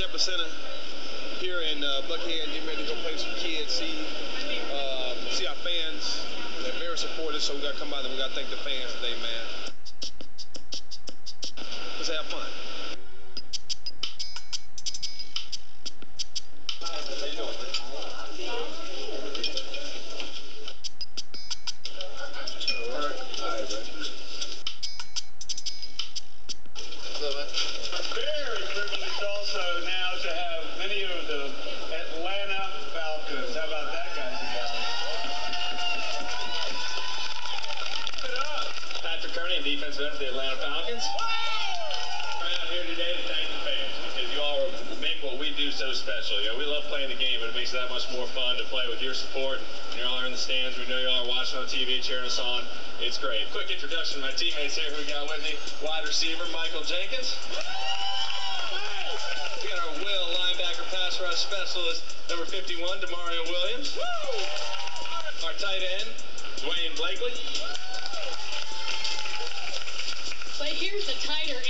Epicenter here in uh, Buckhead, getting ready to go play some kids, see uh, see our fans. They're very supportive, so we gotta come out and we gotta thank the fans today, man. Let's have fun. How you doing, man? All right. All right, man? Very privileged also now to have many of the Atlanta Falcons. Patrick Kerney, defensive end for the Atlanta Falcons. Here today to thank the fans because you all make what we do so special. You know, we love playing the game, but it makes that much more fun to play with your support. And you all in the stands. We know you all are watching on TV, cheering us on. It's great. Quick introduction to my teammates here who we got with me. Wide receiver Michael Jenkins. We got our Will linebacker pass rush specialist number 51, Demorrio Williams. Our tight end Dwayne Blakley. But here's a tighter